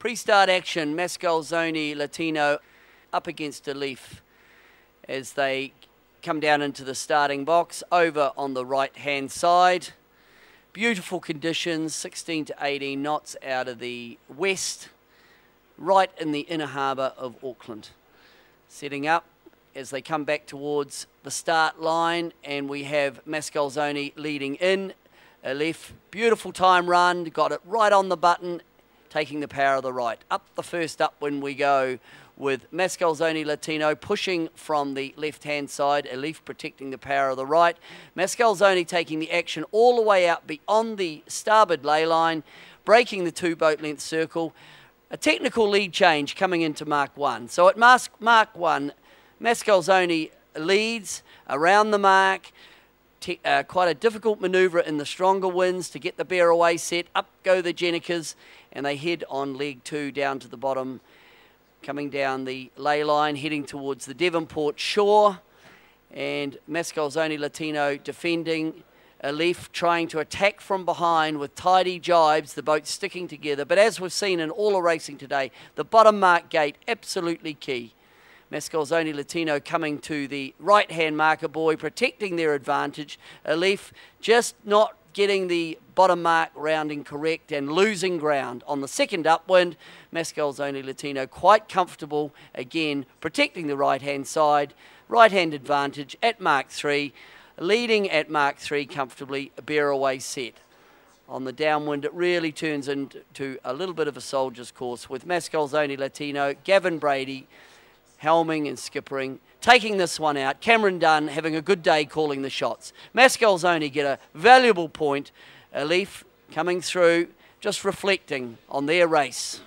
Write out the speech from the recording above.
Pre-start action, Mascalzone Latino up against Aleph as they come down into the starting box over on the right hand side. Beautiful conditions, 16 to 18 knots out of the west, right in the inner harbour of Auckland. Setting up as they come back towards the start line and we have Mascalzone leading in. A left, beautiful time run, got it right on the button taking the power of the right. Up the first up when we go with Mascalzone Latino pushing from the left-hand side, Aleph protecting the power of the right. Mascalzone taking the action all the way out beyond the starboard layline, breaking the two boat length circle. A technical lead change coming into Mark 1. So at Mark Mark 1, Mascalzone leads around the mark, uh, quite a difficult manoeuvre in the stronger winds to get the bear away set. Up go the gennakers, and they head on leg two down to the bottom, coming down the layline, heading towards the Devonport shore. And Mascalzone Latino defending. Aleph trying to attack from behind with tidy jibes, the boat sticking together. But as we've seen in all the racing today, the bottom mark gate absolutely key. Mascalzone Latino coming to the right-hand marker buoy, protecting their advantage. Aleph just not getting the bottom mark rounding correct and losing ground on the second upwind. Mascalzone Latino quite comfortable again, protecting the right-hand side. Right-hand advantage at Mark 3, leading at Mark 3 comfortably, a bear away set on the downwind, it really turns into a little bit of a soldier's course with Mascalzone Latino, Gavin Brady, helming and skippering, taking this one out. Cameron Dunn having a good day calling the shots. Mascalzone get a valuable point. Aleph coming through, just reflecting on their race.